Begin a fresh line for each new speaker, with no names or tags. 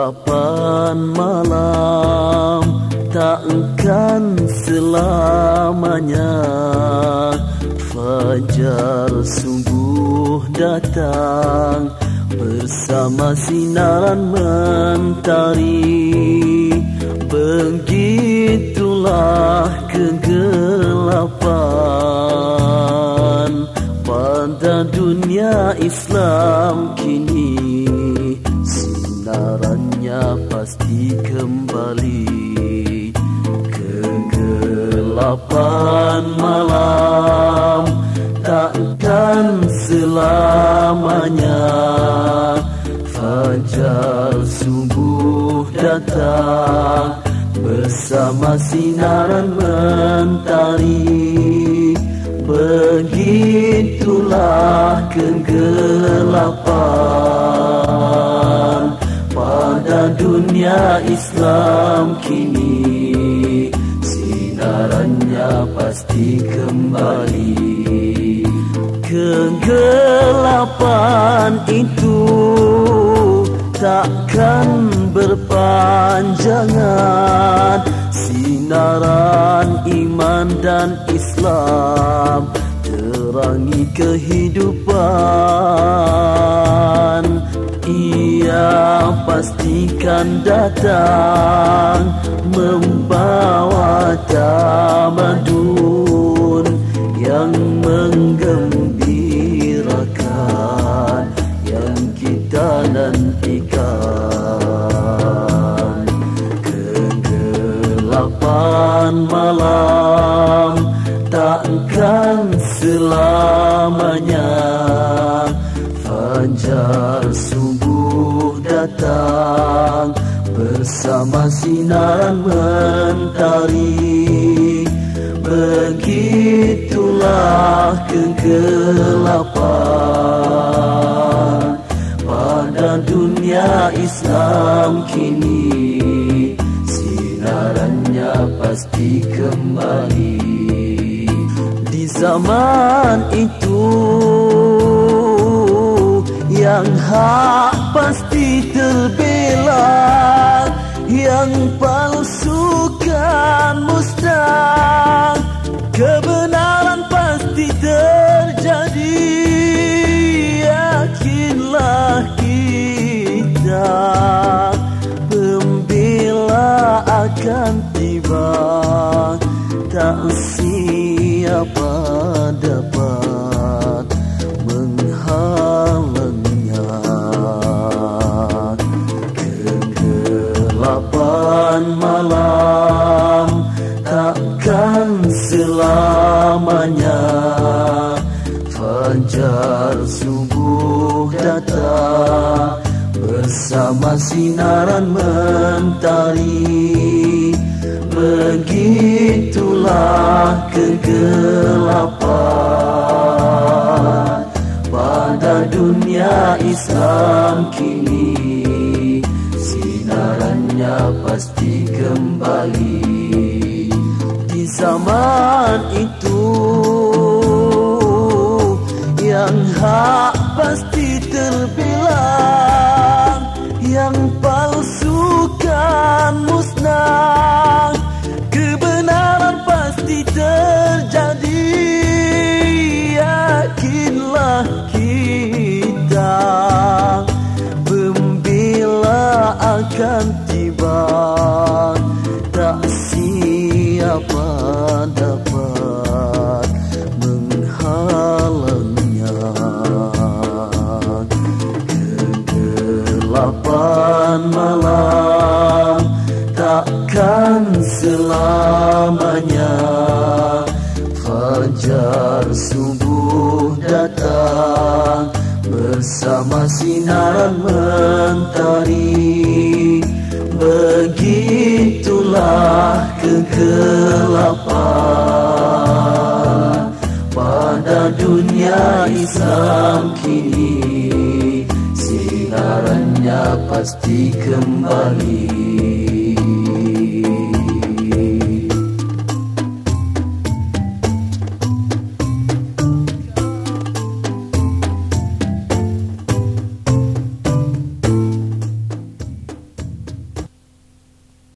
Kegelapan malam takkan selamanya Fajar sungguh datang bersama sinaran mentari. Begitulah kegelapan. Pada dunia Islam kini Sinarannya pasti kembali. Kegelapan malam takkan selamanya. Fajar subuh datang bersama sinaran mentari. Begitulah kegelapan dunia Islam kini Sinarannya pasti kembali. Kegelapan itu takkan berpanjangan. Sinaran iman dan Islam Terangi kehidupan pastikan datang Membawa tamadun Yang menggembirakan Yang kita nantikan. Kegelapan malam Takkan selamanya. Fajar Bersama sinaran mentari. Begitulah kegelapan Pada dunia Islam kini. Sinarannya pasti kembali. Di zaman itu Yang hak pasti terbela musnah takkan selamanya. Fajar subuh datang bersama sinaran mentari. Begitulah kegelapan. Pada dunia Islam kini Sinarannya pasti kembali zaman itu Yang hak siapa dapat menghalangnya Kegelapan malam takkan selamanya Fajar subuh datang bersama sinaran mentari. Begitulah kegelapan pada dunia Islam kini. Sinarannya pasti kembali